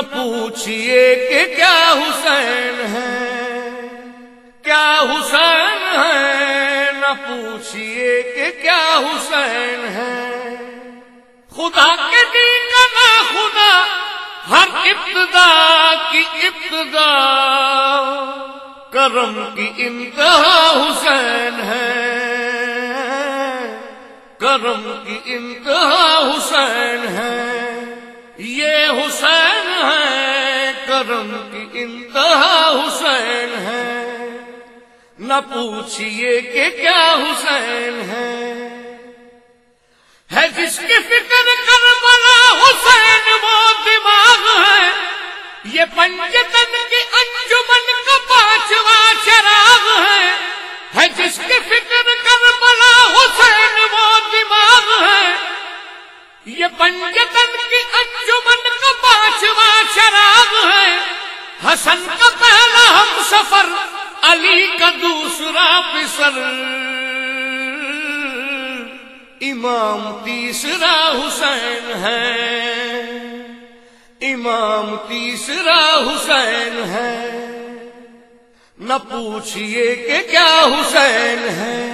نہ پوچھئے کہ کیا حسین ہے؟ کیا حسین ہے؟ نہ پوچھئے کہ کیا حسین ہے؟ خدا کے دین کا نہ خدا، ہر ابتدا کی ابتدا۔ کرم کی انتہا حسین ہے۔ کرم کی انتہا حسین ہے۔ یہ حسین ہے، کرم کی انتہا حسین ہے۔ نہ پوچھئے کہ کیا حسین ہے۔ ہے جس کی فکر کر بنا حسین، وہ دماغ ہے۔ یہ پنجت سفر، علی کا دوسرا پسر۔ امام تیسرا حسین ہے۔ امام تیسرا حسین ہے۔ نہ پوچھئے کہ کیا حسین ہے۔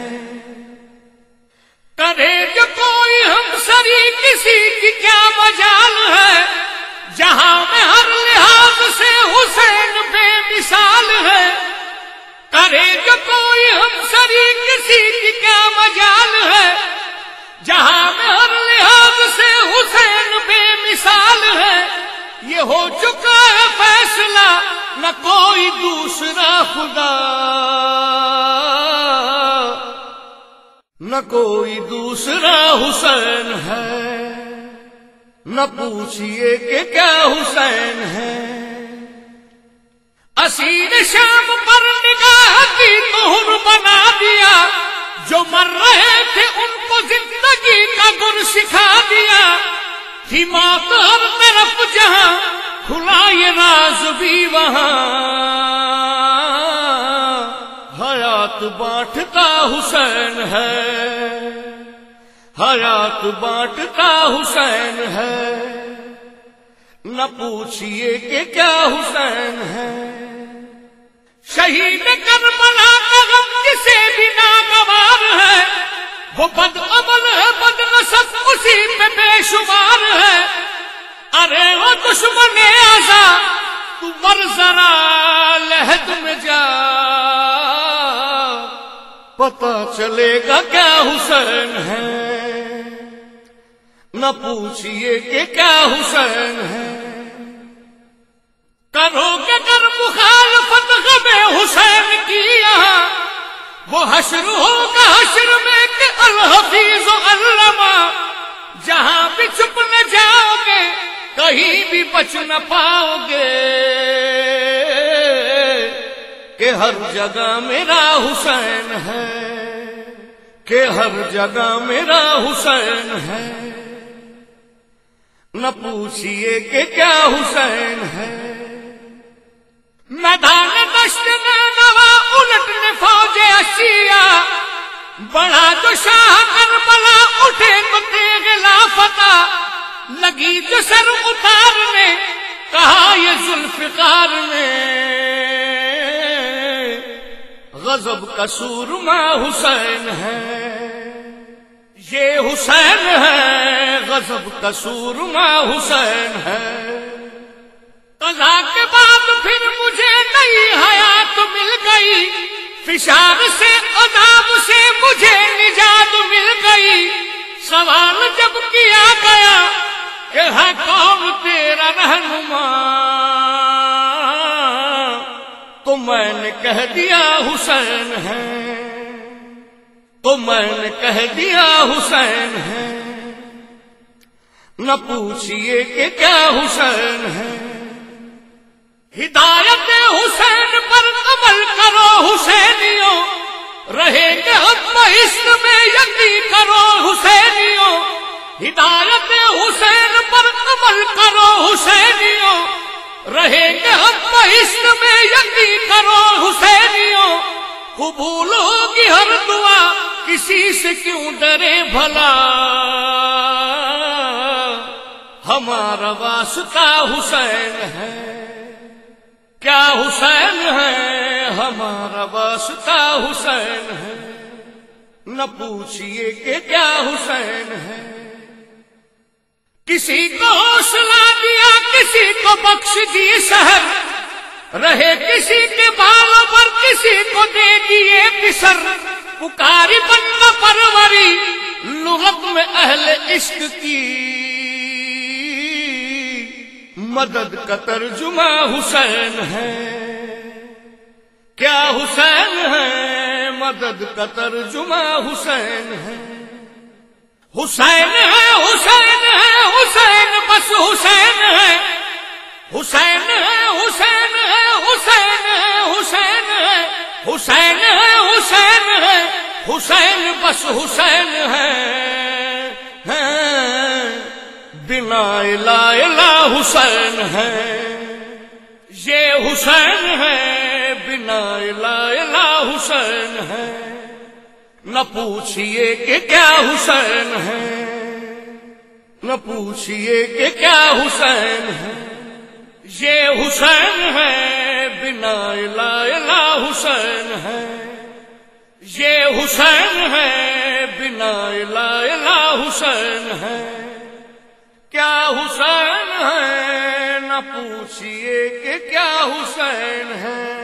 کرے جو کوئی ہم سری کسی کی کیا مجال ہے؟ نہ کوئی دوسرا حسین ہے۔ نہ پوچھئے کہ کیا حسین ہے۔ اسیر شام پر نگاہ کی مہر بنا دیا۔ جو مر رہے تھے ان کو زندگی کا گر سکھا دیا۔ تھی موت ہر طرف جہاں کھلا یہ راز بھی وہاں۔ حیات بانٹتا حسین ہے۔ حیات بانٹتا حسین ہے۔ نہ پوچھئے کہ کیا حسین ہے۔ شہید کربلا کا غم کسے بھی ناگوار ہے۔ وہ بد عمل ہے، بد نصب اسی پہ بے شمار ہے۔ ارے وہ دشمن آزا تو مر ذرا لہد میں جا۔ پتا چلے گا کیا حسین ہے۔ نہ پوچھئے کہ کیا حسین ہے۔ کرو گے کر مخالفت غم حسین کی یہاں۔ وہ حشر ہوگا حشر میں کہ الحفیظ و علما جہاں بھی چھپ نہ جاؤ گے، کہیں بھی بچ نہ پاؤ گے۔ کہ ہر جگہ میرا حسین ہے، کہ ہر جگہ میرا حسین ہے۔ نہ پوچھئے کہ کیا حسین ہے۔ میدان دشت میں نوا الٹنے فوج اشیا بڑا جو شاہ کربلا اٹھے تو تیغ لاپتا لگی جو سر اتارنے، کہا یہ ذوالفقار نے۔ غضب کا سورما حسین ہے۔ یہ حسین ہے، غضب کا سورما حسین ہے۔ قضا کے بعد پھر مجھے نئی حیات مل گئی۔ فشار سے، عذاب سے مجھے نجات مل گئی۔ سوال جب کیا گیا کہ ہے کون تیرا رہنما؟ تو میں نے کہہ دیا حسین ہے۔ تو میں نے کہہ دیا حسین ہے۔ نہ پوچھئے کہ کیا حسین ہے۔ ہدایت حسین پر عمل کرو حسینیوں۔ رہے گے ہم اس میں یقین کرو حسینیوں۔ ہدایت حسین پر عمل کرو حسینیوں۔ رہے گے ہم میں یقین کرو حسینیوں، قبول ہوگی ہر دعا، کسی سے کیوں ڈرے بھلا؟ ہمارا واسطہ حسین ہے۔ کیا حسین ہے؟ ہمارا واسطہ حسین ہے۔ نہ پوچھئے کہ کیا حسین ہے۔ کسی کو حوصلہ دیا، کسی کو بخش دی سہر رہے کسی کے بالوں پر کسی کو دے دیے کسر پکاری بند پروری، لغت میں اہل عشق کی۔ مدد کا ترجمہ حسین ہے۔ کیا حسین ہے؟ مدد کا ترجمہ حسین ہے۔ حسین ہے حسین ہے حسین، بس حسین ہے۔ بنا لا الہ حسین ہے۔ یہ حسین ہے۔ بنا لا الہ حسین ہے۔ نہ پوچھئے کہ کیا حسین ہے۔ نہ پوچھئے کہ کیا حسین ہے۔ یہ حسین ہے۔ بنا لا الہ حسین ہے۔ یہ حسین ہے، بنا لا الہ حسین ہے۔ کیا حسین ہے؟ نہ پوچھئے کہ کیا حسین ہے۔